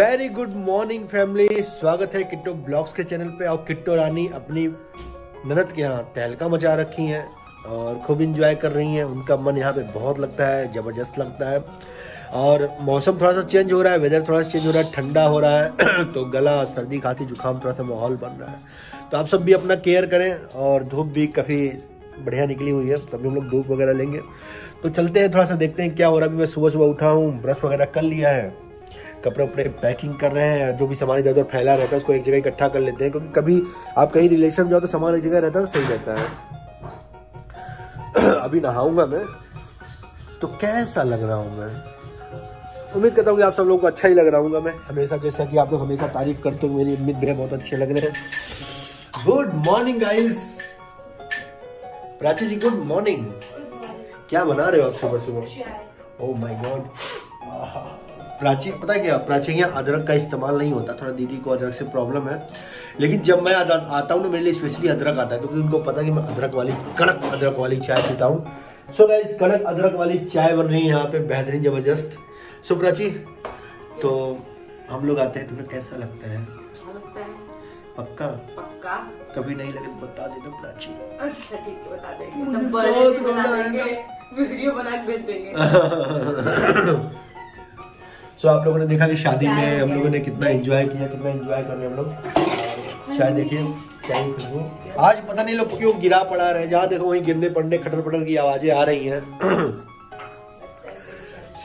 Very good morning family, स्वागत है किट्टो blogs के चैनल पे। और किट्टो रानी अपनी ननद के यहाँ तहलका मचा रखी हैं और खूब इंजॉय कर रही हैं। उनका मन यहाँ पे बहुत लगता है, ज़बरदस्त लगता है। और मौसम थोड़ा सा चेंज हो रहा है वेदर थोड़ा सा चेंज हो रहा है, ठंडा हो रहा है। तो गला सर्दी खांसी जुकाम थोड़ा सा माहौल बन रहा है। तो आप सब भी अपना केयर करें और धूप भी काफ़ी बढ़िया निकली हुई है। तभी हम लोग धूप वगैरह लेंगे। तो चलते हैं थोड़ा सा देखते हैं क्या हो रहा है। अभी मैं सुबह सुबह उठा हूँ ब्रश वगैरह कर लिया है। कपड़े उपड़े पैकिंग कर रहे हैं जो भी सामान इधर उधर फैला रहता है उसको एक जगह इकट्ठा कर लेते हैं क्योंकि कभी आप कहीं रिलेशन में जाओ तो सामान एक जगह रहता है तो सही रहता है। अभी नहाऊँगा मैं तो कैसा लग रहा हूँ मैं? उम्मीद करता हूँ कि आप सब लोगों को अच्छा ही लग रहा हूँ मैं। हमेशा जैसा कि आप लोग हमेशा तारीफ़ करते हो मेरी उम्मीद मेरे बहुत अच्छे लग रहे हैं। Good morning guys Prachi ji good morning क्या बना रहे हो आप सुबह सुबह ओ माय गॉड प्राची पता है क्या? प्राची यहाँ अदरक का इस्तेमाल नहीं होता। थोड़ा दीदी को अदरक से प्रॉब्लम है। लेकिन जब मैं आता, आता हूँ ना मेरे लिए स्पेशली अदरक आता है क्योंकि उनको पता है कि मैं अदरक वाली कड़क अदरक वाली चाय पीता हूँ। सो गाइस कड़क अदरक वाली चाय बन रही है यहाँ पे बेहतरीन ज़बरदस्त। सो प्राची तो हम लोग आते हैं तुम्हें कैसा लगता है? अच्छा पक्का? पक्का। कभी नहीं लगे तो बता देना प्राची। अच्छा ठीक है बता देंगे। वीडियो बना के भेज देंगे। सो आप लोगों ने देखा कि शादी में हम लोगों ने कितना एंजॉय किया कितना एंजॉय कर रहे हैं। हम लोग चाय देखिए चाय आज पता नहीं लोग क्यों गिरा पड़ा रहे जहाँ देखो वहीं गिरने पड़ने खटर पटर की आवाज़ें आ रही हैं।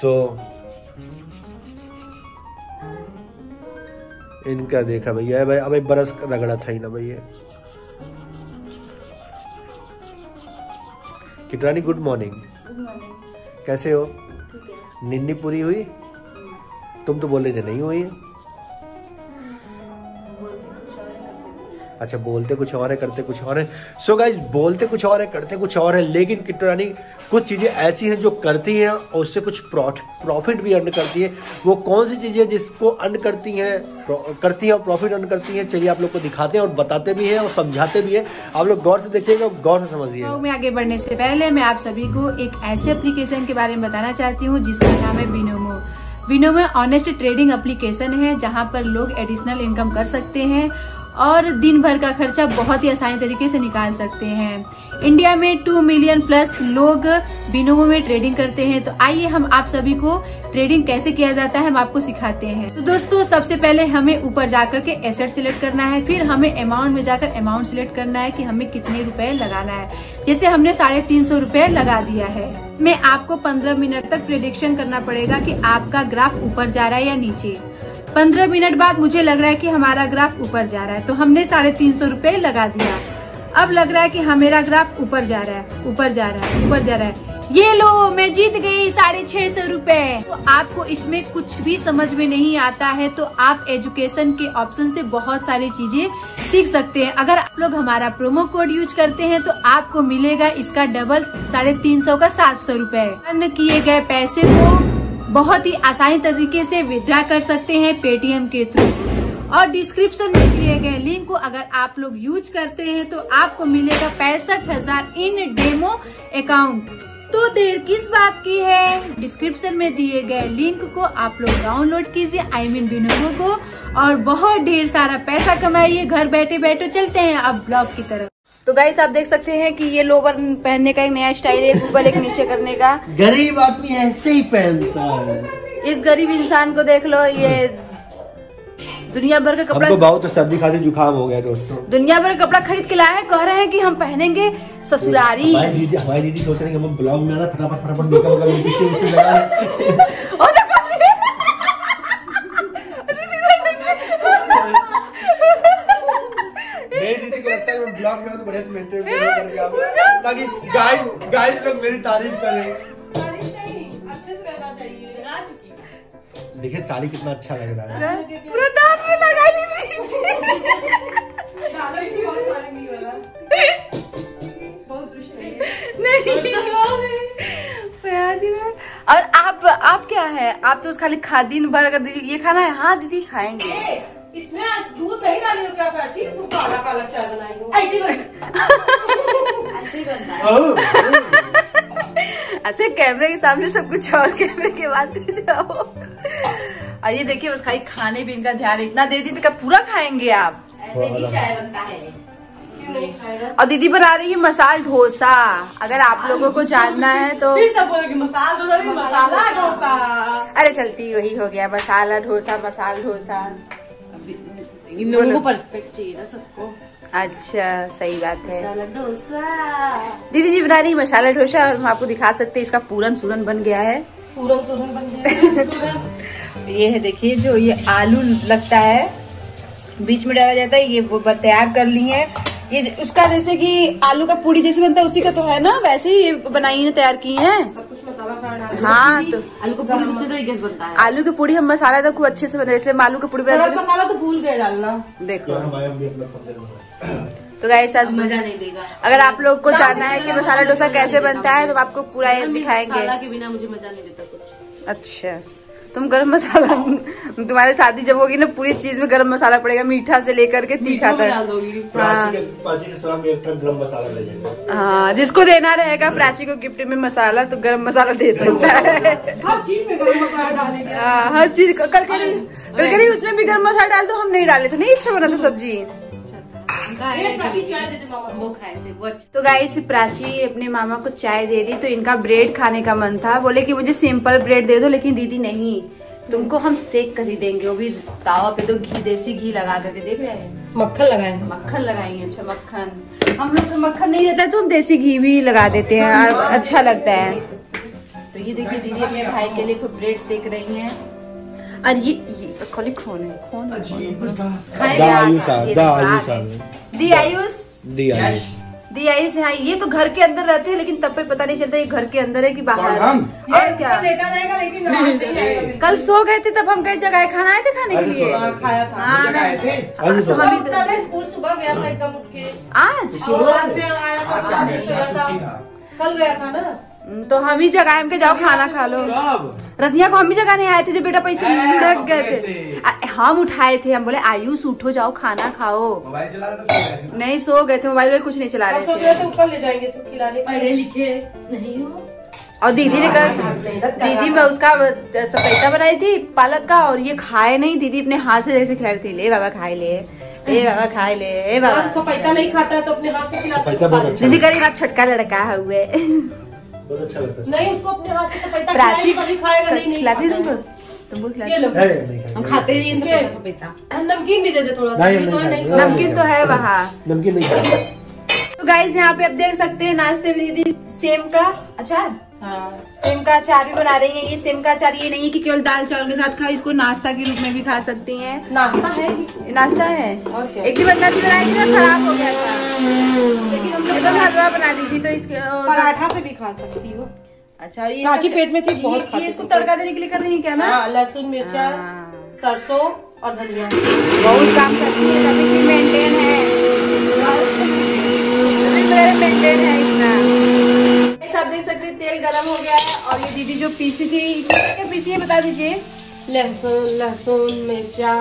सो so, इनका देखा भैया भाई अब एक बरस रगड़ा था ही ना भैया। किटरानी गुड मॉर्निंग कैसे हो। निन्नी पूरी हुई? तुम तो बोल रहे थे, नहीं हुई अच्छा बोलते कुछ और है, करते कुछ और है। सो so गाइज़ बोलते कुछ और है, करते कुछ और है, लेकिन किटरानी कुछ चीज़ें ऐसी हैं जो करती हैं और उससे कुछ प्रॉफिट भी अर्न करती है। वो कौन सी चीज़ें जिसको अर्न करती हैं करती हैं और प्रॉफिट अर्न करती हैं? चलिए आप लोग को दिखाते हैं और बताते भी हैं और समझाते भी हैं। आप लोग गौर से देखिएगा, गौर से समझिएगा। ब्लॉग में आगे बढ़ने से पहले मैं आप सभी को एक ऐसे एप्लीकेशन के बारे में बताना चाहती हूँ, जिसका नाम है Binomo Binomo honest trading application है जहाँ पर लोग एडिशनल इनकम कर सकते हैं और दिन भर का खर्चा बहुत ही आसानी तरीके से निकाल सकते हैं। इंडिया में टू मिलियन प्लस लोग बिनोमो में ट्रेडिंग करते हैं। तो आइए हम आप सभी को ट्रेडिंग कैसे किया जाता है हम आपको सिखाते हैं। तो दोस्तों, सबसे पहले हमें ऊपर जाकर के एसेट सिलेक्ट करना है। फिर हमें अमाउंट में जाकर अमाउंट सिलेक्ट करना है कि हमें कितने रुपए लगाना है। जैसे हमने साढ़े तीन सौ रूपए लगा दिया है। इसमें आपको पंद्रह मिनट तक प्रिडिक्शन करना पड़ेगा कि आपका ग्राफ ऊपर जा रहा है या नीचे। पंद्रह मिनट बाद मुझे लग रहा है कि हमारा ग्राफ ऊपर जा रहा है। तो हमने साढ़े तीन सौ रुपये लगा दिया। अब लग रहा है कि हाँ मेरा ग्राफ ऊपर जा रहा है, ऊपर जा रहा है, ऊपर जा रहा है। ये लो, मैं जीत गई साढ़े छह सौ रूपए। तो आपको इसमें कुछ भी समझ में नहीं आता है तो आप एजुकेशन के ऑप्शन से बहुत सारी चीज़ें सीख सकते हैं। अगर आप लोग हमारा प्रोमो कोड यूज़ करते हैं तो आपको मिलेगा इसका डबल साढ़े तीन सौ का सात सौ रूपए। किए गए पैसे को बहुत ही आसानी तरीके से विद्रा कर सकते हैं पेटीएम के थ्रू और डिस्क्रिप्शन में दिए गए लिंक को अगर आप लोग यूज़ करते हैं तो आपको मिलेगा पैंसठ हज़ार इन डेमो अकाउंट तो देर किस बात की है? डिस्क्रिप्शन में दिए गए लिंक को आप लोग डाउनलोड कीजिए आई मीन बिनोगो को। और बहुत ढेर सारा पैसा कमाइए, घर बैठे बैठे चलते हैं अब ब्लॉग की तरफ़। तो गाइस आप देख सकते हैं कि ये लोवर पहनने का एक नया स्टाइल है ऊपर एक नीचे करने का। गरीब आदमी ऐसे ही पहनता है। इस गरीब इंसान को देख लो ये दुनिया भर का कपड़ा हमको बहुत सर्दी खांसी जुकाम हो गया दोस्तों। दुनिया भर का कपड़ा खरीद के लाए हैं कह रहे हैं कि हम पहनेंगे ससुरारी। हमारी दीदी हमारी दीदी सोच रहे हैं कि हम ब्लॉग में आना फटाफट फटाफट मेकअप लगा लें। ओ देखो मेरी दीदी को लगता है मैं बढ़िया से मेंटेन करके आऊँ ताकि गाइस गाइस लोग मेरी तारीफ़ करें। अच्छे से रहना चाहिए लगा चुकी देखिए साड़ी कितना अच्छा लग रहा है। पूरा दांत में लगा दी मिर्ची दादा की बहुत सारी नहीं वाला। बहुत दुश्मनी नहीं। यार और आप आप क्या है? आप तो खाली खा दिन भर अगर दीदी ये खाना है? हाँ दीदी खाएँगे। ए, इसमें दूध नहीं डाली हो क्या प्राची? तुम काला काला चाय बनाई हो ऐसे बन- ऐसे बनता है। अच्छा कैमरे के सामने सब कुछ और कैमरे के बाद दे जाओ। और ये देखिए बस खाली खाने पीने का ध्यान इतना दे दी तो क्या पूरा खाएँगे आप? ऐसे ही चाय बनता है। क्यों नहीं खाएगा? और दीदी बना रही है मसाल डोसा। अगर आप लोगों को जानना है तो फिर सब बोलेगी मसाला डोसा मसाला डोसा। अरे चलती वही हो गया मसाला डोसा मसाल डोसा। इन लोगों को परफेक्ट चाहिए ना सबको। अच्छा सही बात है। डोसा। दीदी जी बना रही मसाला डोसा और हम आपको दिखा सकते हैं इसका पूरन सूरन बन गया है। पूरन सूरन बन गया सूरन ये है देखिए जो ये आलू लगता है बीच में डाला जाता है ये वो तैयार कर ली है। ये उसका जैसे कि आलू का पूड़ी जैसे बनता है उसी का तो है ना वैसे ही ये बनाई है तैयार की है। हाँ, तो- आलू की पूरी अच्छे तरीके से बनता है। आलू की पूरी हम मसाला तो खूब अच्छे से बनाते जैसे आलू की पूरी बनाते मसाला तो भूल गए डालना। देखो। तो गाइस आज मज़ा नहीं देगा। अगर आप लोग को जानना है कि मसाला डोसा कैसे बनता है तो आपको पूरा ये दिखाएँगे। बिना मुझे मज़ा नहीं देता कुछ। अच्छा। तुम गरम मसाला तुम्हारी शादी जब होगी ना पूरी चीज़ में गरम मसाला पड़ेगा मीठा से लेकर के तीखा तक। मसाला हाँ जिसको देना रहेगा प्राची को गिफ्ट में मसाला तो गरम मसाला दे सकता है। हर चीज़ में गरम मसाला डालेंगे। हाँ, हर चीज़ कल करी कल करी उसमें भी गरम मसाला डाल दो हम नहीं डाले थे नहीं अच्छा बना था सब्ज़ी। वो खाए थे वो अच्छा। तो गाइस प्राची अपने मामा को चाय दे दी तो इनका ब्रेड खाने का मन था। बोले कि मुझे सिंपल ब्रेड दे दो लेकिन दीदी नहीं। तुमको हम सेक कर ही देंगे वो भी तावा पे तो घी देसी घी लगा करके देख रहे हैं। मक्खन लगाए। मक्खन लगाएँगे अच्छा मक्खन। हम लोग को मक्खन नहीं रहता है तो हम देसी घी भी लगा देते हैं। अच्छा लगता है। तो ये देखिए दीदी अपने भाई के लिए खूब ब्रेड सेक रही हैं। और ये ये खाली खोन है? खोन है, खोन है। दा दा तो आयुष है। दी आयुष दी आयुष हाँ ये तो घर के अंदर रहते हैं लेकिन तब पे पता नहीं चलता ये घर के अंदर है कि बाहर है। और क्या? लेटा रहेगा लेकिन कल सो गए थे तब हम कई जगह खाना आए थे खाने के लिए? हाँ, खाया था। हाँ आयुष तो हो हम स्कूल सुबह गया था एकदम आज? कल गया था ना? तो हम ही जगह के जाओ खाना खा लो। रतिया को हम ही जगह नहीं आए थे जो बेटा पैसे लुढ़क गए थे। आ- हम उठाए थे हम बोले आयुष उठो जाओ खाना खाओ। मोबाइल चला रहे थे नहीं सो गए थे मोबाइल में कुछ नहीं चला रहे थे। ऊपर ले जाएँगे सब खिलाने। पढ़े लिखे नहीं हो। और दीदी ने कर मेहनत कर रहा दीदी मैं उसका सफेदा बनाई थी पालक का और ये खाए नहीं दीदी अपने हाथ से जैसे खिलाई थी ले बाबा खाए ले ए बाबा खाए ले ए बाबा। नहीं खाता तो अपने हाथ से खिलाते बहुत अच्छा दीदी करी बात छटका लड़का है हुए। बहुत अच्छा लगता है। नहीं उसको अपने हाथ से सफैता प्राची कभी खाएगा नहीं नहीं खिलाती तुमको। तुमको ये खिलाती लो। नहीं खाएँगे। हम खाते हैं नमकीन भी दे दे थोड़ा सा तो। नमकीन तो है वहाँ। नमकीन नहीं तो गाइस यहाँ पे आप देख सकते हैं नाश्ते में दीदी सेम का अचार। हाँ। सेम का अचार भी बना रही है। ये सेम का अचार ये नहीं है कि केवल दाल चावल के साथ खाओ इसको नाश्ता के रूप में भी खा सकती हैं। नाश्ता है? नाश्ता है। और क्या? एक दिन बदला ना खराब हो गया तो हलवा बना दी थी तो इसके पराठा से भी खा सकती हो। अच्छा और ये सब- पेट में थी, बहुत ये इसको तड़का देने के लिए कर रही है क्या ना? हाँ लहसुन मिर्चा हाँ। सरसों और धनिया। बहुत काम करती है मेंटेन है। मेंटेन है इतना। आप देख सकते हैं तेल गरम हो गया है और ये दीदी जो पीसी थी क्या पीसी है बता दीजिए? लहसुन लहसुन मिर्चा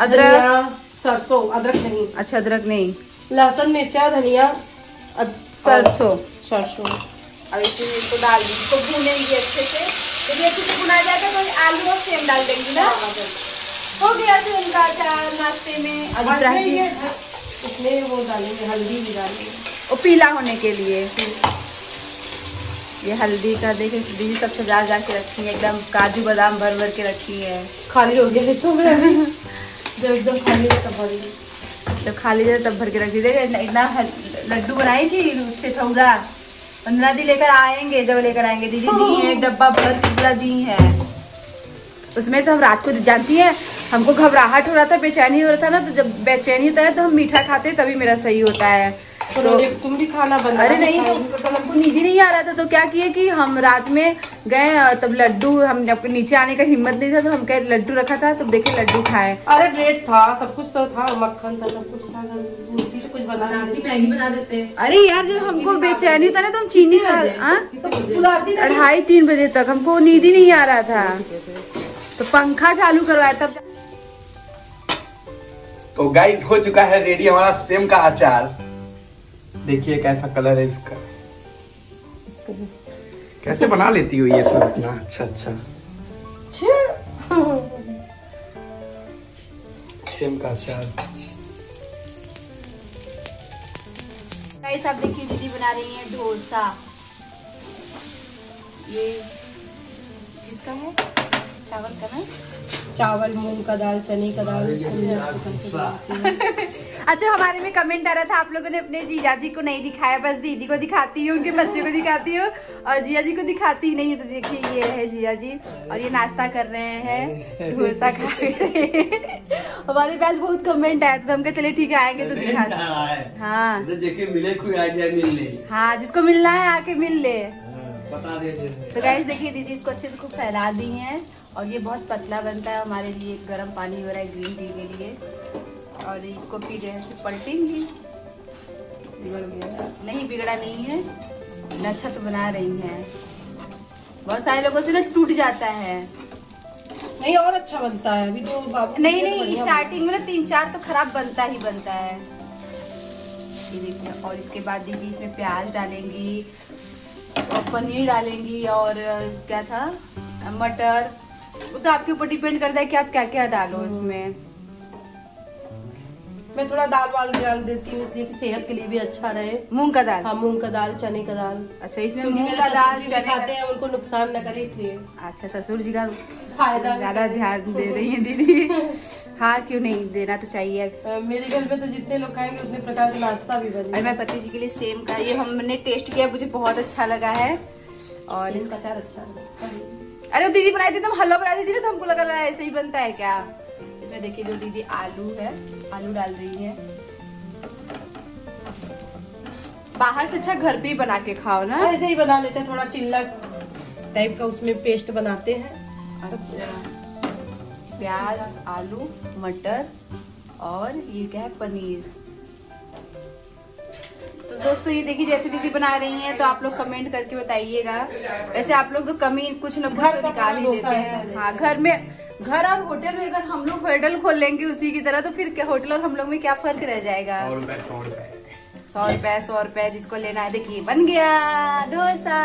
अदरक। सरसों अदरक नहीं। अच्छा अदरक नहीं। लहसुन मिर्चा धनिया सरसों। सरसों। अब इसमें इसको डाल दी। इसको भूनेंगे अच्छे से। यदि अच्छे से भुना जाएगा तो आलू और सेम डाल देंगी ना। हो गया तो इनका अचार नाश्ते में। इसमें वो डालेंगे हल्दी भी डालेंगे। वो पीला होने के लिए। ये हल्दी का देखे दीदी सब सजा सजा के रखी है। एकदम काजू बादाम भर भर के रखी है। खाली हो गया तो मैं जब एकदम खाली है तब भरी जब खाली जाए तब भर के रख दीजिएगा। इतना- लड्डू बनाई थी, उससे ठौरा पंद्रह दिन लेकर आएँगे, जब लेकर आएँगे। दीदी दी है डब्बा भर पूरा दी है। उसमें से हम रात को जानती है, हमको घबराहट हो रहा था, बेचैनी हो रहा था ना तो जब बेचैनी होता है तो हम मीठा खाते तभी मेरा सही होता है। तो तुम भी खाना बना अरे नहीं तो कल हमको नींद ही नहीं आ रहा था तो क्या किए कि हम रात में गए तब लड्डू हम नीचे आने का हिम्मत नहीं था तो हम कहे लड्डू रखा था तो देखे लड्डू खाए। अरे ब्रेड था सब कुछ तो था मक्खन था सब कुछ था तो कुछ बना मैगी बना देते। अरे यार जब हमको बेचैनी होता ना तो हम चीनी खा हाँ? बुलाती अढ़ाई तीन बजे तक हमको नींद ही नहीं आ रहा था। तो पंखा चालू करवाया तब तो गाइस हो चुका है रेडी हमारा सेम का अचार देखिए कैसा कलर है इसका। कैसे बना लेती हो ये सब इतना अच्छा अच्छा? सेम का अचार गाइस आप देखिए दीदी बना रही हैं डोसा। ये किसका है? चावल का ना? चावल मूंग का दाल चने का दाल अच्छा हमारे में कमेंट आ रहा था आप लोगों ने अपने जीजा जी को नहीं दिखाया बस दीदी को दिखाती हूँ उनके बच्चे को दिखाती हूँ और जिया जी को दिखाती ही नहीं है तो देखिए ये है जिया जी और ये नाश्ता कर रहे हैं डोसा खा रहे हैं। हमारे पास बहुत कमेंट आया था तो हम कहा चले ठीक है आएँगे तो दिखा हाँ। देखे मिले कोई आ जाए मिलने? हाँ जिसको मिलना है आके मिल ले। बता देते तो गाइस देखिए दीदी इसको अच्छे से खूब फैला दी हैं और ये बहुत पतला बनता है हमारे लिए गर्म पानी हो रहा है ग्रीन टी के लिए। और इसको फिर ऐसे पलटेंगे। बिगड़ गया। नहीं बिगड़ा नहीं है। नच्छा तो बना रही हैं। बहुत सारे लोगों से ना टूट जाता है। नहीं और अच्छा बनता है। अभी तो नहीं नहीं स्टार्टिंग में ना तीन चार तो खराब बनता ही बनता है। ये देखिए और इसके बाद दीदी इसमें प्याज डालेंगी और पनीर डालेंगी और क्या था? मटर। वो तो आपके ऊपर डिपेंड करता है कि आप क्या क्या डालो इसमें। मैं थोड़ा दाल वाल डाल देती हूँ इसलिए कि सेहत के लिए भी अच्छा रहे। मूंग का दाल। हाँ मूंग का दाल चने का दाल। अच्छा इसमें मूंग का दाल चने खाते हैं उनको नुकसान न करे इसलिए। अच्छा ससुर जी का ज़्यादा ध्यान दे रही है दीदी। हाँ क्यों नहीं? देना तो चाहिए। अ, मेरे घर में तो जितने लोग खाएँगे उतने प्रकार का नाश्ता भी बने और मेरे पति जी के लिए सेम का ये हमने टेस्ट किया मुझे बहुत अच्छा लगा है। और इसका चार अच्छा है। अरे दीदी बनाई थी तो हम हलवा बनाई थी ना तो हमको लग रहा है ऐसे ही बनता है क्या? इसमें देखिए जो दीदी आलू है आलू डाल रही है। बाहर से अच्छा घर पे ही बना के खाओ ना। ऐसे ही बना लेते हैं थोड़ा चिल्ला टाइप का उसमें पेस्ट बनाते हैं। अच्छा। प्याज आलू मटर और ये क्या है पनीर। दोस्तों ये देखिए जैसे दीदी बना रही हैं तो आप लोग कमेंट करके बताइएगा। वैसे आप लोग तो कमी कुछ न कुछ घर तो निकाल ही देते हैं। हाँ घर में घर और होटल में अगर हम लोग होटल खोल लेंगे उसी की तरह तो फिर क्या होटल और हम लोग में क्या फ़र्क रह जाएगा? सौ रुपए सौ रुपए। जिसको लेना है। देखिए बन गया डोसा।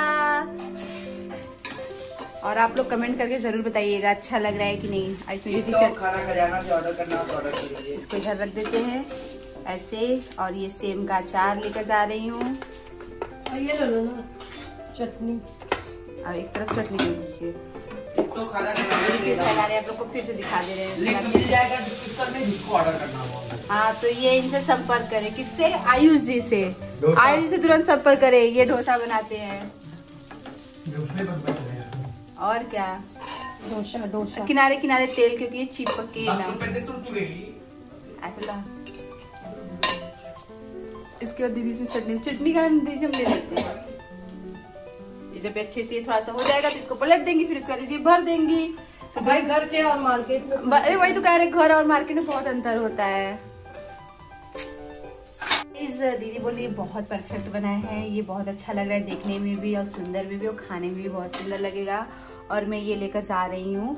और आप लोग कमेंट करके ज़रूर बताइएगा अच्छा लग रहा है कि नहीं? इसमें दीदी खाना खजाना से ऑर्डर करना ऑर्डर इसको इधर रख देते हैं। ऐसे और ये सेम का अचार लेकर जा रही हूँ। और ये ले लो ना चटनी। और एक तरफ़ चटनी दे दीजिए तो खाना फिर फैला रहे हैं, आप लोग को फिर से दिखा दे रहे हैं। मिल जाएगा डिस्क्रिप्शन में जिसको ऑर्डर करना होगा। हाँ तो ये इनसे संपर्क करें। किससे? आयुष जी से। आयुष जी से तुरंत संपर्क करें ये डोसा बनाते हैं। और क्या? डोसा डोसा। किनारे किनारे तेल क्योंकि ये चिपक के ना। इसके बाद दीदी इसमें चटनी चटनी का दीदी हम ले लेते हैं। जब अच्छे से थोड़ा सा हो जाएगा तो इसको पलट देंगी फिर उसके बाद इसे भर देंगी। भाई घर के और मार्केट में अरे वही तो कह रहे घर और मार्केट में बहुत अंतर होता है। इस दीदी बोल बहुत परफेक्ट बना है ये बहुत अच्छा लग रहा है देखने में भी और सुंदर में भी और खाने में भी बहुत सुंदर लगेगा। और मैं ये लेकर जा रही हूँ।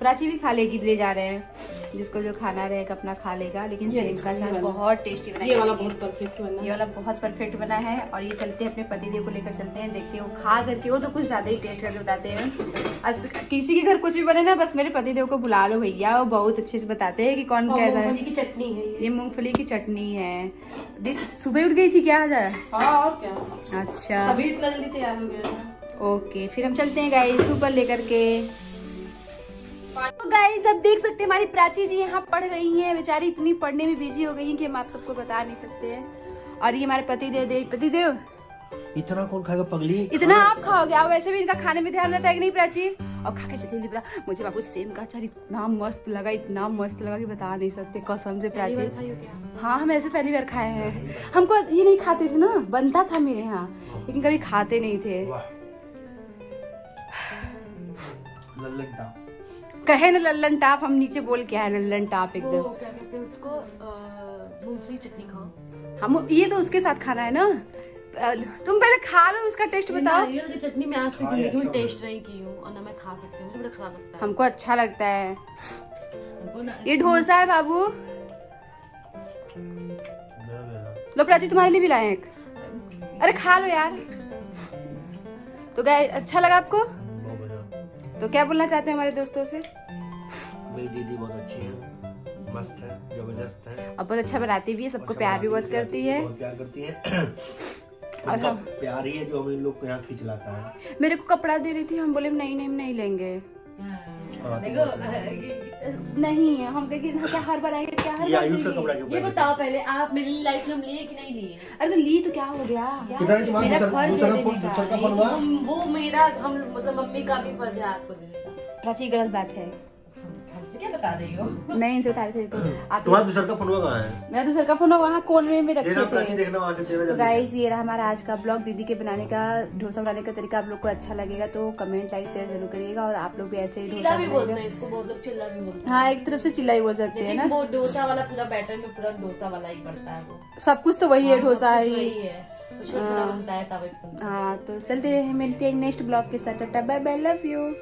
प्राची भी खा लेगी ले जा रहे हैं। जिसको जो खाना रहेगा अपना खा लेगा। लेकिन का। बहुत टेस्टी बना ये वाला बहुत परफेक्ट बना ये है वाला बहुत परफेक्ट बना है और ये चलते हैं अपने पतिदेव को लेकर चलते हैं। देखते हैं वो खा करके वो तो कुछ ज़्यादा ही टेस्ट करके बताते हैं। किसी के घर कुछ भी बने ना बस मेरे पतिदेव को बुला लो भैया। वो बहुत अच्छे से बताते हैं कि कौन और कैसा है। मूंगफली की चटनी है ये। मूंगफली की चटनी है। सुबह उठ गई थी क्या आज? हाँ क्या। अच्छा। अभी इतना जल्दी तैयार हो गया। ओके फिर हम चलते हैं गाइस ऊपर लेकर के। तो गाइस अब देख सकते हैं हमारी प्राची जी यहाँ पढ़ रही हैं। बेचारी इतनी पढ़ने में बिज़ी हो गई हैं कि हम आप सबको बता नहीं सकते हैं। और ये हमारे पति देव देव पति देव इतना कौन खाएगा पगली? इतना आप खाओगे? आप वैसे भी इनका खाने में ध्यान रहता है कि नहीं प्राची? और खा के जल्दी बता मुझे बाबू सेम का अचार इतना मस्त लगा इतना मस्त लगा कि बता नहीं सकते। कसम से प्राची। हाँ हम ऐसे पहली बार खाए हैं। हमको ये नहीं खाते थे ना? बनता था मेरे यहाँ लेकिन कभी खाते नहीं थे। कहे न लल्लन टाप हम नीचे बोल के आए लल्लन टाप एकदम। क्या कहते हैं उसको मूंगफली चटनी खाओ। हम ये तो उसके साथ खाना है ना? तुम पहले खा लो उसका टेस्ट बताओ। की चटनी मैं आज तक ज़िंदगी में टेस्ट नहीं की हूँ और ना मैं खा सकती हूँ मुझे बड़ा खराब लगता है। हमको अच्छा लगता है। ये डोसा है बाबू। लो प्राची तुम्हारे लिए भी लाए हैं एक। अरे खा लो यार। तो गाय अच्छा लगा आपको? तो क्या बोलना चाहते हैं हमारे दोस्तों से? मेरी दीदी बहुत अच्छी है मस्त है ज़बरदस्त है। और बहुत अच्छा बनाती भी है सबको प्यार भी बहुत करती है। बहुत प्यार करती है। उनका प्यार ही है जो हमें लोग को यहाँ खींच लाता है। मेरे को कपड़ा दे रही थी हम बोले नहीं नहीं हम नहीं लेंगे। हाँ, देखो नहीं हम कहे क्या हर बार आएँगे क्या हर बार लेंगे? क्यों ये बताओ पहले आप मेरी लाइफ में लिए कि नहीं लिए? अरे तो ली तो क्या हो गया? कितना है तुम्हारा? मेरा फ़र्ज़ है हम- वो मेरा हम मतलब मम्मी का भी फ़र्ज़ है आपको देने। का प्राची गलत बात है। हमसे क्या बता रही हो? मैं इनसे बता रहे थे तो तुम्हारा दूसरा का फ़ोन कहाँ है? मैं दूसरा का फ़ोन वहाँ कोने में रखे थे। तो गाइस ये रहा हमारा आज का ब्लॉग दीदी के बनाने का डोसा बनाने का तरीका आप लोग को अच्छा लगेगा तो कमेंट लाइक शेयर ज़रूर करिएगा और आप लोग भी ऐसे ही डोसा भी बोलते हैं इसको बहुत लोग चिल्ला भी बोलते हैं। हाँ एक तरफ़ से चिल्ला ही बोल सकते हैं ना। वो डोसा वाला पूरा बैटर में पूरा डोसा वाला ही पड़ता है सब कुछ तो वही है डोसा हाँ, है। ही। है है तवे पे। हाँ तो चलते हैं मिलते हैं नेक्स्ट ब्लॉग के साथ। Tata bye bye love you